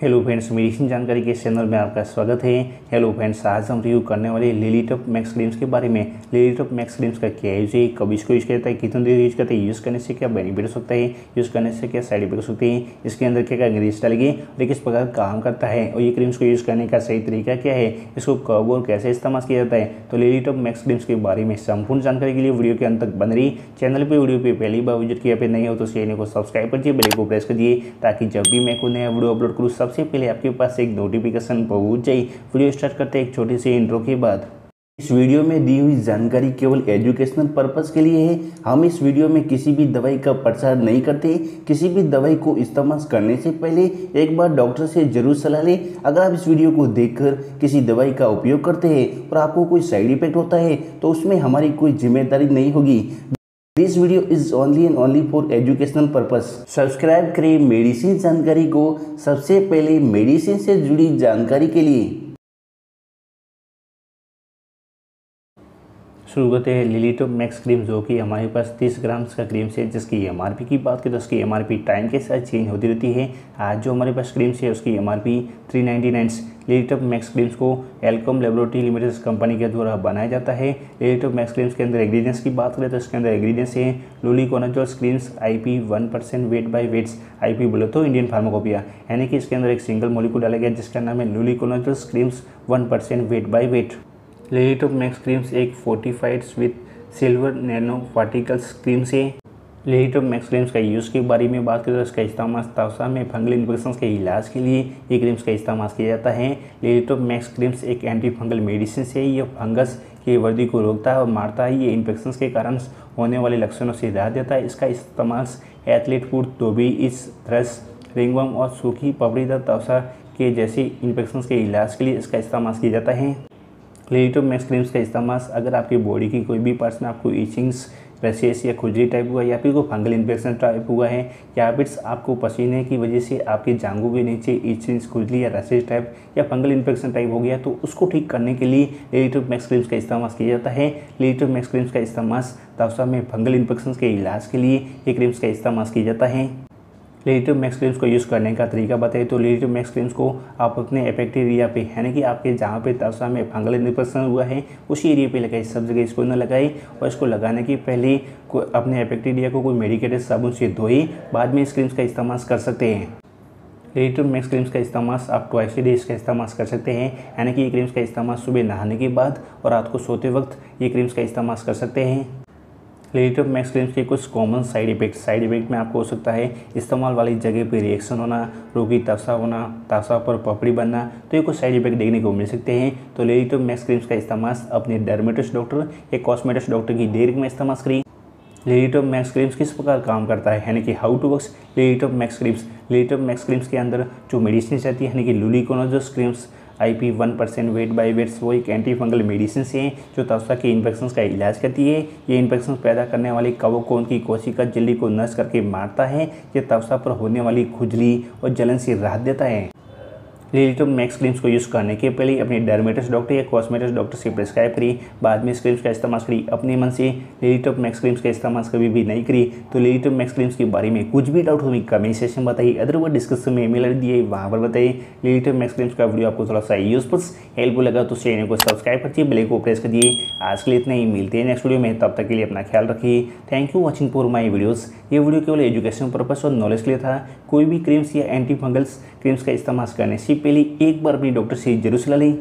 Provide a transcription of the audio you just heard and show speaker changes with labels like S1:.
S1: Hello friends medicine जानकारी के channel में आपका स्वागत है। हेलो फ्रेंड्स आज हम रिव्यू करने वाले लिलीटॉप मैक्स क्रीम्स के बारे में। लिलीटॉप मैक्स क्रीम्स का क्या यूज़ है? कब इसको यूज़ करता है? कितने देर यूज़ करते हैं? यूज़ करने से क्या बेनिफिट हो सकता है? यूज़ करने से क्या साइड इफ़ेक्ट हो सकते हैं? इसके अंदर क्या क्या इंग्रीडियंट्स डालेंगे? और किस प्रकार काम करता है? और ये क्रीम्स को यूज़ करने का सही तरीका क्या है? इसको कब और कैसे इस्तेमाल किया जाता है? तो लिलीटॉप मैक्स क्रीम्स के बारे में संपूर्ण जानकारी के लिए वीडियो के अंत तक बन रही चैनल पर वीडियो पर पहली बार विज़िट किया नहीं हो तो चैनल को सब्सक्राइब करिए बेल को प्रेस करिए ताकि जब भी मैं कोई नया वीडियो अपलोड करूँ सबसे पहले आपके पास एक नोटिफिकेशन पहुँच जाए। वीडियो स्टार्ट करते हैं एक छोटी सी इंट्रो के बाद। इस वीडियो में दी हुई जानकारी केवल एजुकेशनल पर्पस के लिए है। हम इस वीडियो में किसी भी दवाई का प्रचार नहीं करते। किसी भी दवाई को इस्तेमाल करने से पहले एक बार डॉक्टर से ज़रूर सलाह लें। अगर आप इस वीडियो को देखकर किसी दवाई का उपयोग करते हैं और आपको कोई साइड इफ़ेक्ट होता है तो उसमें हमारी कोई ज़िम्मेदारी नहीं होगी। This video is only and only for educational purpose subscribe करें मेडिसिन जानकारी को। सबसे पहले मेडिसिन से जुड़ी जानकारी के लिए। शुरू करते हैं लिलीटो मैक्स क्रीम जो कि हमारे पास 30 ग्राम्स का क्रीम है, जिसकी एमआरपी की बात करें तो उसकी एमआरपी टाइम के साथ चेंज होती रहती है। आज जो हमारे पास क्रीम्स है, उसकी एम आर पी थ्री लिलीटॉप मैक्स क्रीम्स को एल्कम लेबोरेटरी लिमिटेड कंपनी के द्वारा बनाया जाता है। लिलीटॉप मैक्स क्रीम्स के अंदर इंग्रीडियंट्स की बात करें तो इसके अंदर इंग्रीडियंट्स हैं luliconazole creams I P one percent weight by weights I P बोले तो इंडियन फार्माकोपिया यानी कि इसके अंदर एक सिंगल मोलिकुल डाला गया, जिसका नाम है luliconazole creams one percent weight by weight लेलिटो max creams एक fortifieds with silver nano particles cream से लेलिटो मैक्स क्रीम्स का यूज़ के बारे में बात करें तो इसका इस्तेमाल तवसा में फंगल इन्फेक्शन के इलाज के लिए ये क्रीम्स का इस्तेमाल किया जाता है। लेलिटो मैक्स क्रीम्स एक एंटी फंगल मेडिसिन से ये फंगस की वर्दी को रोकता है और मारता है। ये इन्फेक्शन के कारण होने वाले लक्षणों से राहत देता है। इसका इस्तेमाल एथलीट फ़ूड भी इस थ्रस रिंगवम और सूखी पपड़ीदार तवसा के जैसे इन्फेक्शन के इलाज के लिए इसका इस्तेमाल किया जाता है। क्लिनिटो मैक्स क्रीम्स का इस्तेमाल अगर आपकी बॉडी की कोई भी पार्ट्स में आपको इचिंग्स रसेस या खुजली टाइप हुआ या फिर कोई फंगल इन्फेक्शन टाइप हुआ है, या फिर आपको पसीने की वजह से आपके जांगों के नीचे इचिंग्स खुजली या रसेस टाइप या फंगल इन्फेक्शन टाइप हो गया तो उसको ठीक करने के लिए लेलिटो मैक्स क्रीम्स का इस्तेमाल किया जाता है। लेलिटो मैक्स क्रीम्स का इस्तेमाल तवसा में फंगल इन्फेक्शन के इलाज के लिए ये क्रीम्स का इस्तेमाल किया जाता है। लेटिव मैक्स क्रीम्स को यूज़ करने का तरीका बताइए। तो लेटिव मैक्स क्रीम्स को आप अपने अफेक्टेड एरिया पे, यानी कि आपके जहाँ पे तवसा में फंगल इन्फेक्शन हुआ है, उसी एरिया पे लगाए सब जगह इसको न लगाए और इसको लगाने के पहले अपने अफेक्टेड एरिया को कोई मेडिकेटेड साबुन से धोए बाद में इस क्रीम्स का इस्तेमाल कर सकते हैं। लेटिव मैक्स क्रीम्स का इस्तेमाल आप ट्वाइस डे इसका इस्तेमाल कर सकते हैं, यानी कि ये क्रीम्स का इस्तेमाल सुबह नहाने के बाद और रात को सोते वक्त ये क्रीम्स का इस्तेमाल कर सकते हैं। लेटिव मैक्स क्रीम्स के कुछ common side effect side effect में आपको हो सकता है इस्तेमाल वाली जगह पर रिएक्शन होना, रोगी तसा होना तसा पर पपड़ी बनना तो ये कुछ साइड इफ़ेक्ट देखने को मिल सकते हैं। तो लेटिव मैक्स क्रीम्स का इस्तेमाल अपने डर्मेटोस डॉक्टर या कॉस्मेटिक्स डॉक्टर की देर में इस्तेमाल करिए लेटिव मैक्स क्रीम्स किस प्रकार काम करता है? यानी कि हाउ टू वर्क्स लेटिव मैक्स क्रीम्स लेटिव मैक्स क्रीम्स के अंदर जो मेडिसिन रहती है, यानी कि luliconazole creams I P one percent weight by weights वो एक एंटी फंगल मेडिसिन हैं, जो तवसा के इन्फेक्शन का इलाज करती है। ये इन्फेक्शन पैदा करने वाली कवों को, उनकी कोशिका जल्दी को नष्ट करके मारता है, ये तवसा पर होने वाली खुजली और जलन से राहत देता है। लिलिटम मैक्स क्रीम्स को यूज़ करने के पहले अपने डर्मेटस डॉक्टर या कॉस्मेटिक्स डॉक्टर से प्रिस्क्राइब करी बाद में इस क्रीम्स का इस्तेमाल करी अपने मन से लिलिटम मैक्स क्रीम्स का इस्तेमाल कभी भी नहीं करी तो लिलिटम मैक्स क्रीम्स के बारे में कुछ भी डाउट हो कमेंट सेक्शन बताइए। अदरवाइज़ डिस्क्रिप्शन में ईमेल दिए, वहाँ पर बताइए। लिलिटम मैक्स क्रीम्स का वीडियो आपको थोड़ा सा यूजफुल हेल्पफुल लगा तो चैनल को सब्सक्राइब करिए बेल को प्रेस कर दिए आज के लिए इतना ही। मिलते हैं नेक्स्ट वीडियो में। तब तक के लिए अपना ख्याल रखिए। Thank you watching for my videos ये वीडियो केवल एजुकेशन पर्पज और नॉलेज के लिए था। कोई भी क्रीम्स या एंटी फंगल्स क्रीम्स का इस्तेमाल करने से पहले एक बार अपनी डॉक्टर से ज़रूर सलाह लें।